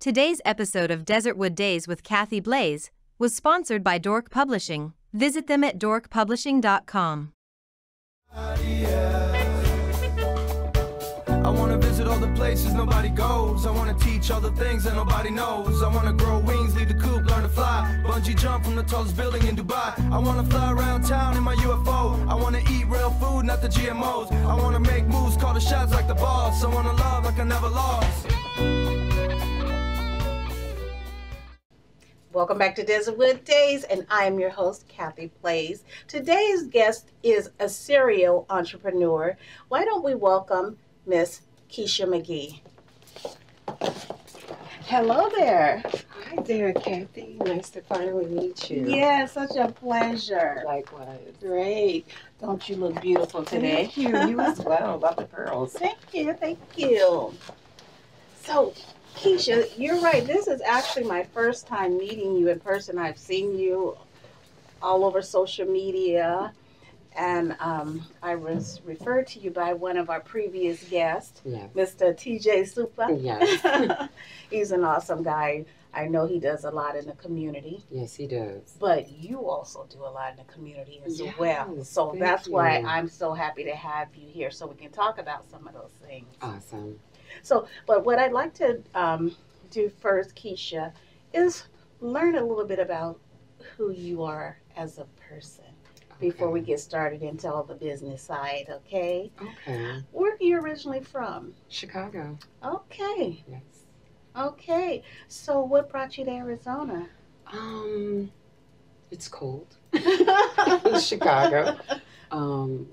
Today's episode of Desertwood DaZe with Kathy Blaze was sponsored by Dork Publishing. Visit them at dorkpublishing.com. I wanna visit all the places nobody goes. I wanna teach all the things that nobody knows. I wanna grow wings, leave the coop, learn to fly. Bungee jump from the tallest building in Dubai. I wanna fly around town in my UFO. I wanna eat real food, not the GMOs. I wanna make moves, call the shots like the boss. I wanna love like I never lost. Welcome back to Desertwood DaZe, and I am your host, Kathy Blaze. Today's guest is a serial entrepreneur. Why don't we welcome Miss Keisha McGee? Hello there. Hi there, Kathy. Nice to finally meet you. Yeah, such a pleasure. Likewise. Great. Don't you look beautiful today? Thank you. You as well. Love the pearls. Thank you, thank you. So, Keisha, you're right. This is actually my first time meeting you in person. I've seen you all over social media, and um, I was referred to you by one of our previous guests, Yes. Mr. TJ Super. Yes. He's an awesome guy. I know he does a lot in the community, Yes, he does. but you also do a lot in the community as Yes, well. So that's why. I'm so happy to have you here so we can talk about some of those things. Awesome. So, but what I'd like to um, do first, Keisha, is learn a little bit about who you are as a person before we get started into all the business side, okay? Okay. Where are you originally from? Chicago. Okay, Yes. okay. So, what brought you to Arizona? Um, it's cold. Chicago. Um,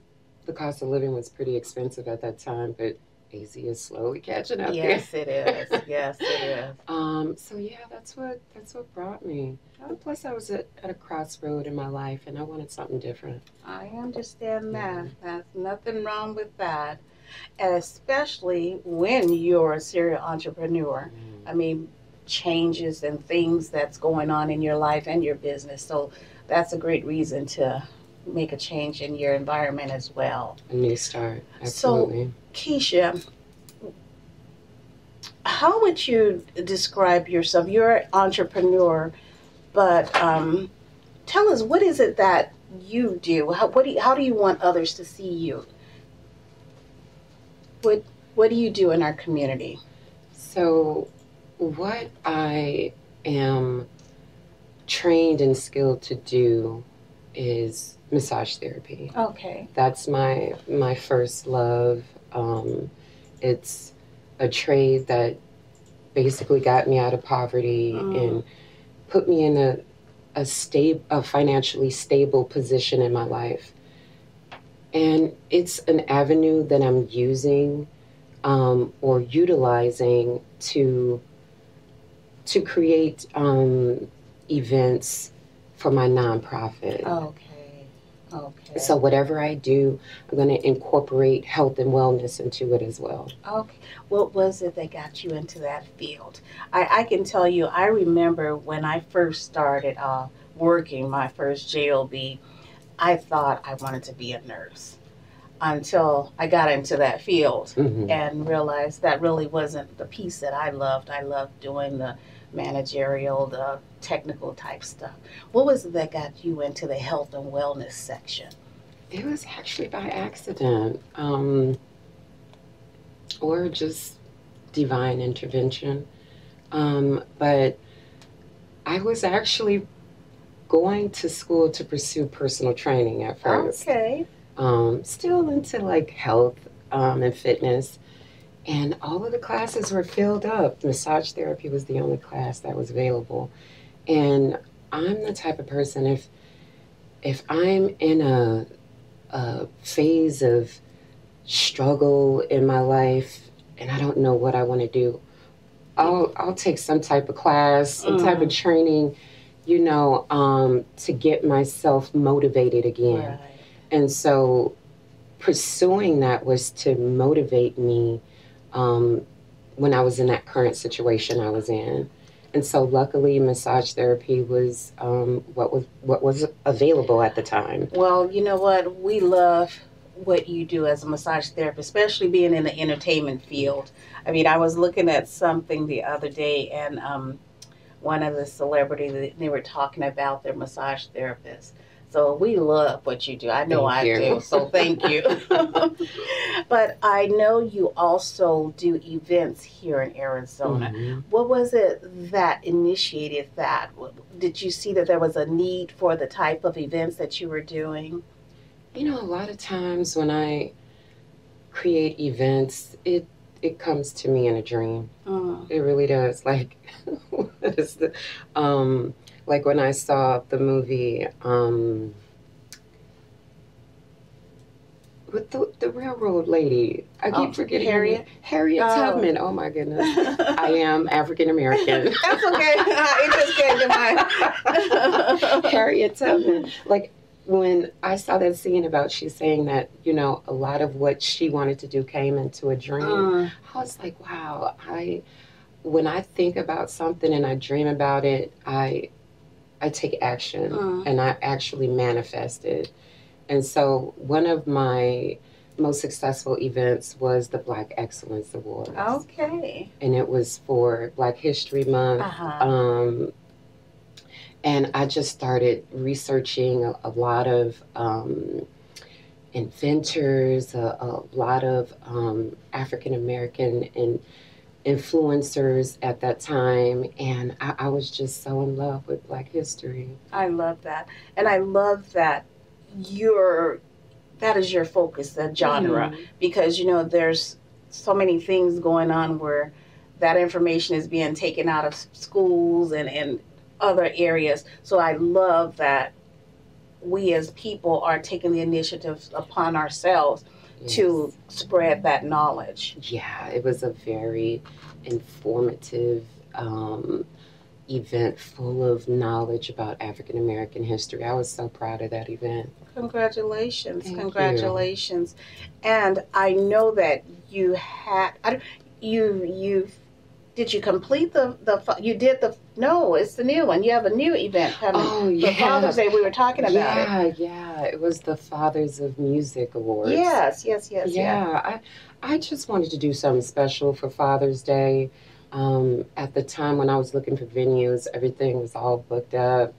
the cost of living was pretty expensive at that time, but AZ is slowly catching up yes, it is. Yes, it is. Um, so yeah, that's what that's what brought me. And plus, I was at, at a crossroad in my life, and I wanted something different. I understand that. There's nothing wrong with that, especially when you're a serial entrepreneur. I mean, changes and things that's going on in your life and your business. So that's a great reason to make a change in your environment as well. A new start. Absolutely. So- Keisha, how would you describe yourself? You're an entrepreneur, but um, tell us what is it that you do? How, what do you, how do you want others to see you? What What do you do in our community? So, what I am trained and skilled to do is massage therapy. Okay. That's my my first love. Um, it's a trade that basically got me out of poverty Mm. and put me in a a stable, a financially stable position in my life. And it's an avenue that I'm using um, or utilizing to to create um, events for my nonprofit. Okay. Okay. So whatever I do, I'm going to incorporate health and wellness into it as well. Okay. What was it that got you into that field? I, I can tell you, I remember when I first started uh, working my first JOB, I thought I wanted to be a nurse until I got into that field Mhm. and realized that really wasn't the piece that I loved. I loved doing the managerial, the technical type stuff. What was it that got you into the health and wellness section? It was actually by accident, um, or just divine intervention. Um, but I was actually going to school to pursue personal training at first. Okay. um, still into like health um, and fitness. And all of the classes were filled up. Massage therapy was the only class that was available. And I'm the type of person if if I'm in a, a phase of struggle in my life and I don't know what I want to do, I'll I'll take some type of class, some type of training, you know, um, to get myself motivated again. Right. And so pursuing that was to motivate me um, when I was in that current situation I was in. And so luckily massage therapy was um, what was what was available at the time. Well, you know what? We love what you do as a massage therapist, especially being in the entertainment field. I mean, I was looking at something the other day, and um, one of the celebrities they were talking about their massage therapist. So we love what you do. I know Thank I you. do. So thank you. but I know you also do events here in Arizona. Mhm. What was it that initiated that? Did you see that there was a need for the type of events that you were doing? You know, a lot of times when I create events, it it comes to me in a dream. Mm. It really does. Like, what is the, um, like when I saw the movie, um, with the the railroad lady. I keep Oh, forgetting Harriet? Harriet Oh. Tubman. Oh my goodness. I am African American. That's okay. it just came to mind. Harriet Tubman. Like when I saw that scene about she's saying that, you know, a lot of what she wanted to do came into a dream. Mm, I was like, wow, I when I think about something and I dream about it, I I take action Mm. and I actually manifest it. And so one of my most successful events was the Black Excellence Awards. okay. And it was for Black History Month. Uh-huh. Um, and I just started researching a, a lot of um, inventors, a, a lot of um, African American and influencers at that time, and I, I was just so in love with Black history. I love that. And I love that your that is your focus, that genre. Mhm. Because you know, there's so many things going on where that information is being taken out of schools and, and other areas. So I love that we as people are taking the initiative upon ourselves to spread that knowledge. Yeah, it was a very informative um, event full of knowledge about African American history. I was so proud of that event. Congratulations, Thank you. congratulations. And I know that you had I, don't- you you did you complete the the you did the no, it's the new one. You have a new event coming. Oh, For yeah. Father's Day we were talking about it. yeah, yeah. It was the Fathers of Music Awards. Yes, yes, yes, yeah. yeah. I, I just wanted to do something special for Father's Day. Um, at the time when I was looking for venues, everything was all booked up.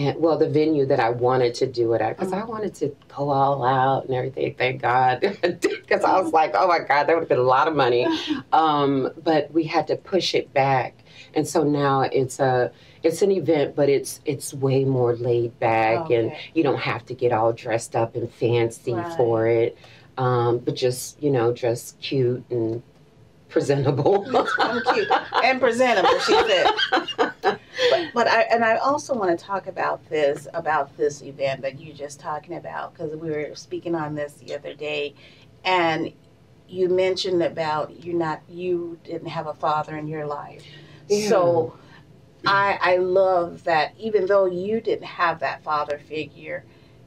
And well, the venue that I wanted to do it at, because I wanted to go all out and everything. Thank God, because I was like, oh my God, that would have been a lot of money. Um, but we had to push it back, and so now it's a it's an event, but it's it's way more laid back, and Okay. you don't have to get all dressed up and fancy Right. for it. Um, but just you know, dress cute and presentable. I'm cute and presentable, she said. But, but I and I also want to talk about this about this event that you're just talking about because we were speaking on this the other day, and you mentioned about you not you didn't have a father in your life, so I I love that even though you didn't have that father figure.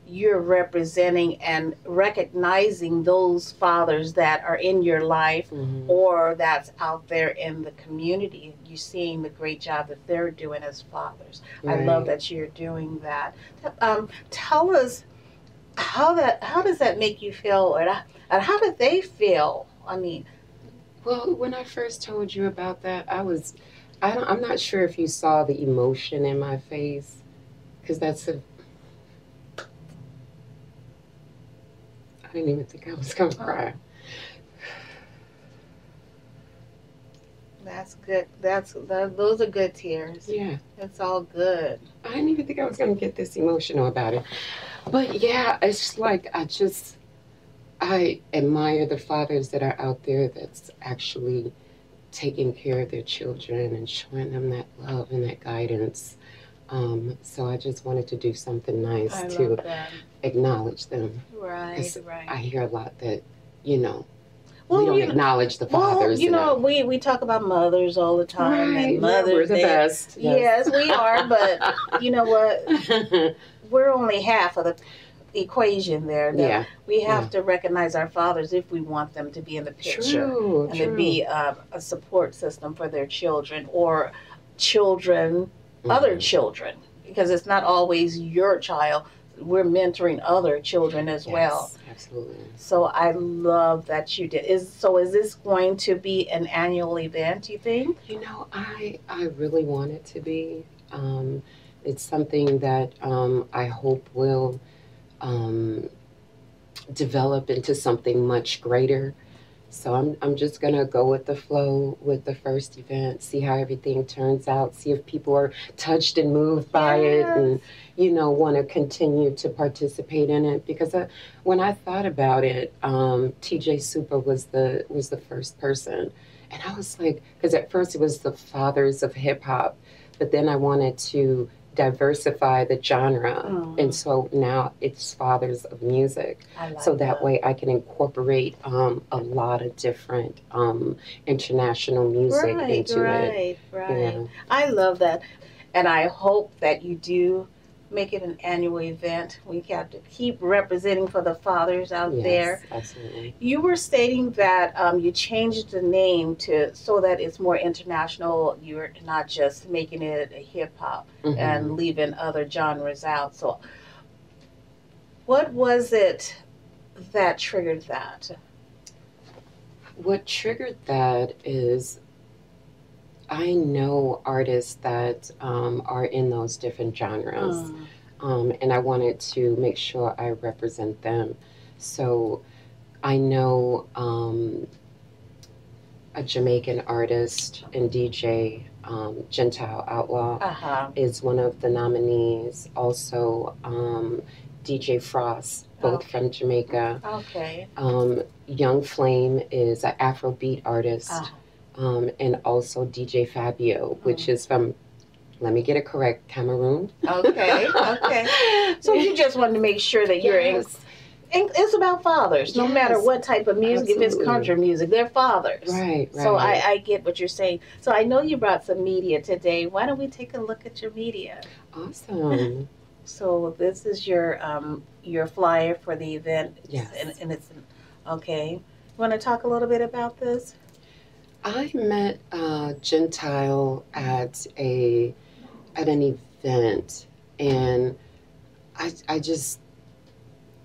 You're representing and recognizing those fathers that are in your life Mhm. or that's out there in the community. You're seeing the great job that they're doing as fathers. I love that you're doing that. Um, tell us how that how does that make you feel, and, and how do they feel? I mean, Well, when I first told you about that, I was, I don't, I'm not sure if you saw the emotion in my face, because that's a. I didn't even think I was gonna cry. that's good. That's that, those are good tears. Yeah, It's all good. I didn't even think I was gonna get this emotional about it. But yeah, it's just like I just, I admire the fathers that are out there that's actually taking care of their children and showing them that love and that guidance. Um, so I just wanted to do something nice I to acknowledge them. Right, right. I hear a lot that, you know, Well, we don't you acknowledge the well, fathers. you know, enough. we we talk about mothers all the time right, and yeah, mothers. we're the Day. best. Yes, we are, but you know what? We're only half of the equation there. Yeah, We have to recognize our fathers if we want them to be in the picture true, and true. to be uh, a support system for their children or children, other Mhm. children, because it's not always your child. we're mentoring other children as well. Yes, Absolutely. So I love that you did. Is so is this going to be an annual event, you think? You know, I I really want it to be. Um, it's something that um, I hope will um, develop into something much greater. So I'm I'm just gonna go with the flow with the first event, see how everything turns out, see if people are touched and moved by it, and you know want to continue to participate in it. Because I, when I thought about it, um, TJ Super was the was the first person, and I was like, because at first it was the fathers of hip hop, but then I wanted to diversify the genre, and so now it's fathers of music like so that way I can incorporate um, a lot of different um, international music right, into it. right, right. Yeah. I love that, and I hope that you do make it an annual event. We have to keep representing for the fathers out Yes, there. absolutely. You were stating that um, you changed the name to so that it's more international. You're not just making it a hip hop Mhm. and leaving other genres out. So, what was it that triggered that? What triggered that is I know artists that um, are in those different genres. Mm. um, and I wanted to make sure I represent them. So I know um, a Jamaican artist and DJ, um, Gentile Outlaw, Uh huh. is one of the nominees. Also, um, DJ Frost, both Okay. from Jamaica. Okay. Um, Young Flame is an Afrobeat artist, Ah. Um, and also DJ Fabio, which is from, let me get it correct, Cameroon. Okay. Okay. So you just wanted to make sure that you're yes. in. It's about fathers, no matter what type of music. If it's country music, they're fathers. Right, right. So I, I get what you're saying. So I know you brought some media today. Why don't we take a look at your media? awesome. So this is your um your flyer for the event. Yes. And, and it's okay. You want to talk a little bit about this? I met uh, Gentile at a at an event, and I I just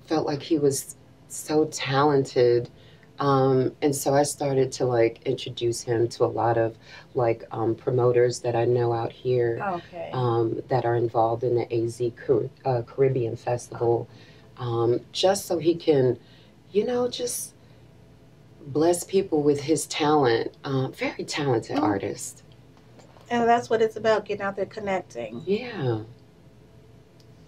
felt like he was so talented. Um, and so I started to like introduce him to a lot of like um, promoters that I know out here. Okay. um, that are involved in the AZ Car- uh, Caribbean Festival, um, just so he can, you know, just bless people with his talent. Um, very talented Mm. artist. and that's what it's about, getting out there connecting. Yeah,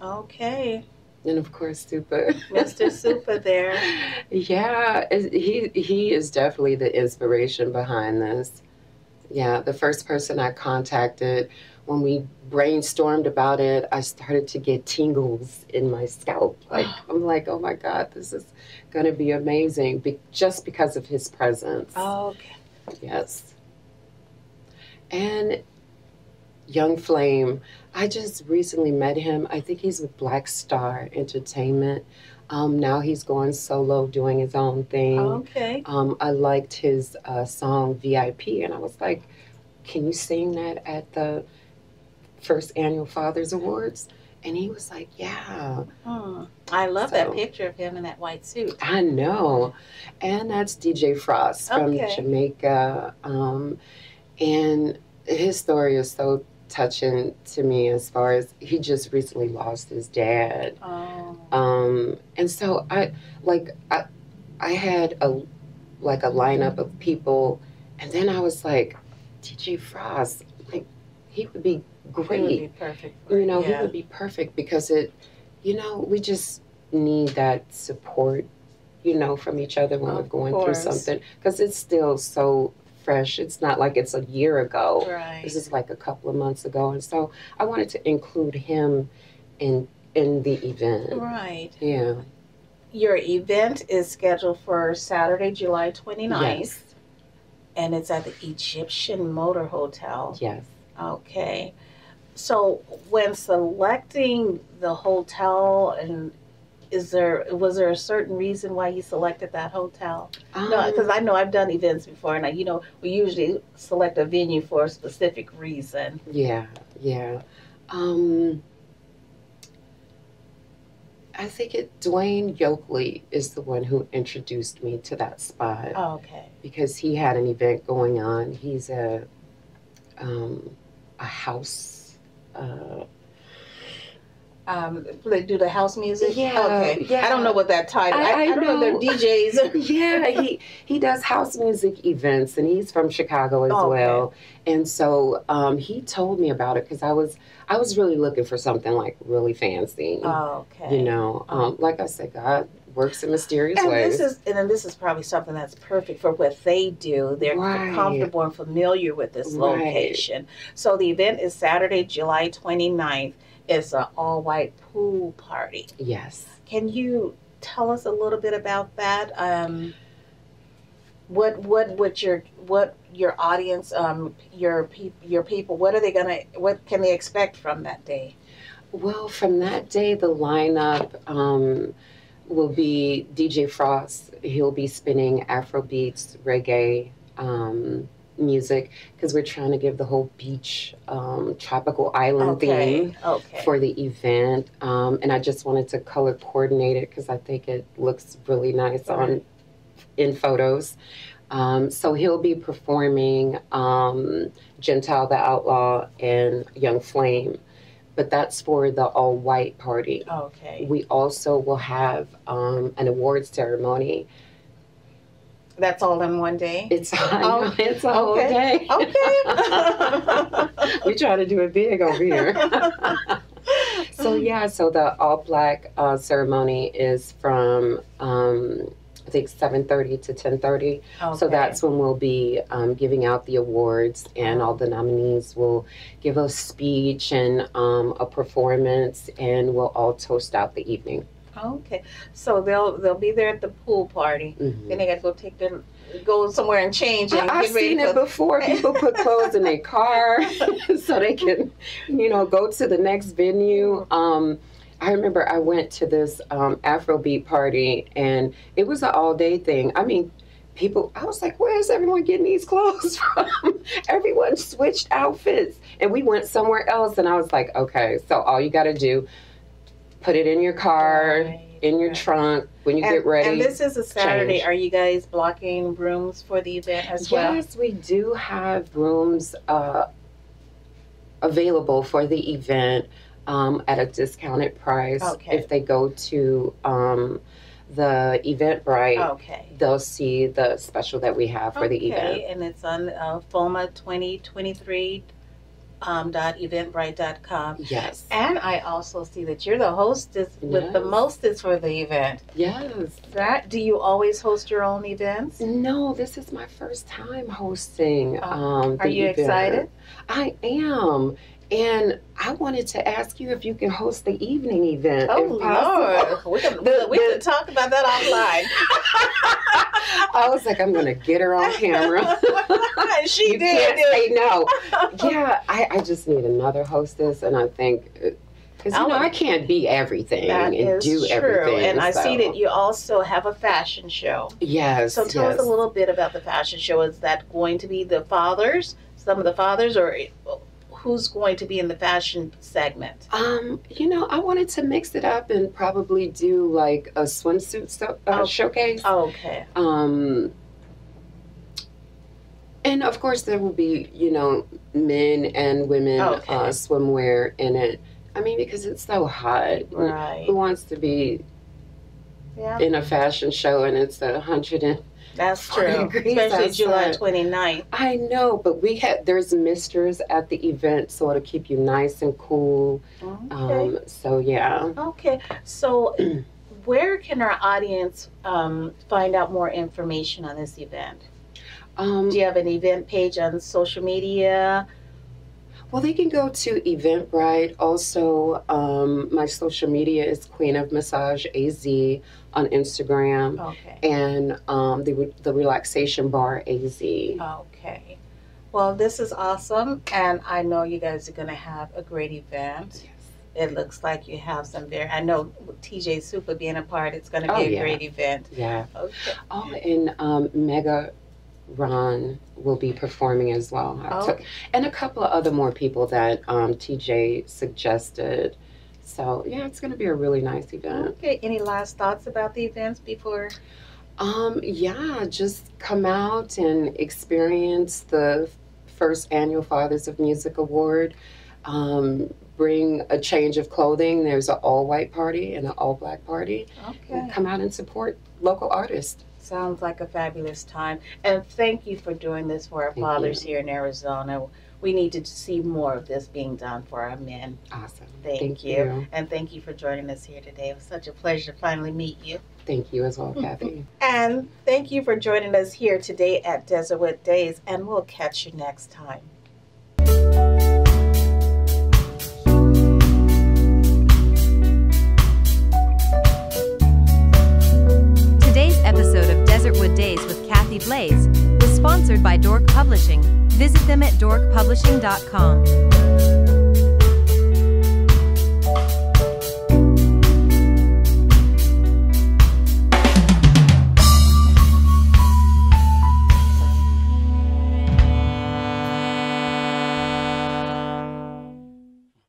Okay. and of course, Super. Mr. Super there. yeah, he he is definitely the inspiration behind this. Yeah, the first person I contacted when we brainstormed about it, I started to get tingles in my scalp. Like I'm like, oh my god, this is gonna be amazing, be- just because of his presence. Oh, Okay. Yes. And Young Flame, I just recently met him. I think he's with Black Star Entertainment. Um, now he's going solo, doing his own thing. Okay. Um, I liked his uh, song VIP, and I was like, "Can you sing that at the first annual Fathers Awards?" And he was like, "Yeah." Hmm. I love that picture of him in that white suit. I know. And that's DJ Frost from Okay. Jamaica. Um, and his story is so touching to me as far as he just recently lost his dad. Oh. Um, and so I like I I had a like a lineup of people and then I was like, DJ Frost, like he would be great be perfect. For you know, yeah. he would be perfect because it, you know, we just need that support, you know, from each other when we're going course. through something because it's still so fresh. It's not like it's a year ago. Right. This is like a couple of months ago, and so I wanted to include him in in the event. Right. Yeah. Your event is scheduled for Saturday, July 29th, Yes. and it's at the Egyptian Motor Hotel. Yes. Okay. So when selecting the hotel and is there was there a certain reason why you selected that hotel? no, Um, because I know I've done events before, and I, you know we usually select a venue for a specific reason. Yeah, yeah. Um, I think it Dwayne Yokley is the one who introduced me to that spot Oh, okay. because he had an event going on. He's a um, a house. Uh, Um, they do the house music. Yeah, Okay. yeah. I don't know what that title. I- I, I, don't know. know. They're DJs. yeah, he he does house music events, and he's from Chicago as Oh, okay. well. And so um, he told me about it because I was I was really looking for something like really fancy. Oh, okay. You know, um, like I said, God works in mysterious And ways. this is and then this is probably something that's perfect for what they do. They're Right. comfortable and familiar with this Right. location. So the event is Saturday, July 29th. It's an all-white pool party. yes. Can you tell us a little bit about that? Um, what what what your what your audience um your peop your people what are they gonna what can they expect from that day? Well, from that day, the lineup um, will be DJ Frost. He'll be spinning Afro beats, reggae um, music because we're trying to give the whole beach um, tropical island theme Okay. for the event. Um, and I just wanted to color coordinate it because I think it looks really nice on in photos. Um, so he'll be performing um, Gentile the Outlaw and Young Flame, but that's for the all white party. Okay. We also will have um, an awards ceremony. That's all in one day. It's Oh, it's a okay. day. Okay. we try to do it big over here. so yeah, so the all black uh, ceremony is from um, I think seven thirty to ten thirty. So that's when we'll be um, giving out the awards, and all the nominees will give a speech and um, a performance, and we'll all toast out the evening. okay. So they'll they'll be there at the pool party. Mhm. Then they to go take their go somewhere and change and I've get ready seen it before. People put clothes in their car so they can, you know, go to the next venue. Um, I remember I went to this um, Afrobeat party and it was an all day thing. I mean, people, I was like, where is everyone getting these clothes from? everyone switched outfits and we went somewhere else. And I was like, okay, so all you got to do, put it in your car, Right, in your right. trunk when you and, get ready. And this is a Saturday. change. Are you guys blocking rooms for the event as well? Yes, we do have rooms uh, available for the event um, at a discounted price. Okay. If they go to um, the Eventbrite, Okay. they'll see the special that we have for the event. Okay, and it's on uh, FOMA 2023 um, dot eventbrite dot com. Yes. And I also see that you're the hostess with the Yes. mostest for the event. Yes. That do you always host your own events? No, this is my first time hosting. Oh, Um, Are you event. excited? I am. And I wanted to ask you if you can host the evening event. Oh. Lord, we can The- we the- can talk about that offline. I was like, I'm gonna get her on camera. she you did. can't say no. Yeah, I, I just need another hostess, and I think uh, because you I know I can't be everything That and is do true. everything. And I see that you also have a fashion show. Yes. So tell yes. us a little bit about the fashion show. Is that going to be the fathers, some of the fathers, or who's going to be in the fashion segment? Um, you know, I wanted to mix it up and probably do like a swimsuit so, uh, Oh. showcase. Okay. Um, and of course, there will be, you know, men and women Okay. uh, swimwear in it. I mean, because it's so hot. Right. Who wants to be Yeah. in a fashion show and it's a hundred and That's true. Especially July outside. 29th. I know, but we had there's misters at the event, so it'll keep you nice and cool. Okay. Um, so yeah. okay. So, where can our audience um, find out more information on this event? Um, Do you have an event page on social media? Well, they can go to Eventbrite. Also, um, my social media is Queen of Massage AZ on Instagram, Okay. and um, the the Relaxation Bar AZ. Okay. Well, this is awesome, and I know you guys are going to have a great event. Yes. It looks like you have some very. I know TJ Super being a part, it's going to be Oh, a yeah. great event. Yeah. Okay. Oh, and um, Mega Ron will be performing as well. Took, and a couple of other more people that um, TJ suggested. So yeah, it's going to be a really nice event. Okay. Any last thoughts about the events before? Um, yeah, just come out and experience the first annual Fathers of Music Award. Um, bring a change of clothing. There's an all white party and an all black party. Okay. Come out and support local artists. Sounds like a fabulous time. And thank you for doing this for our Thank fathers you. here in Arizona. We need to see more of this being done for our men. Awesome. Thank you. And thank you for joining us here today. It was such a pleasure to finally meet you. Thank you as well, Kathy. And thank you for joining us here today at Desertwood DaZe, and we'll catch you next time. Blaze was sponsored by Dork Publishing. Visit them at dorkpublishing.com.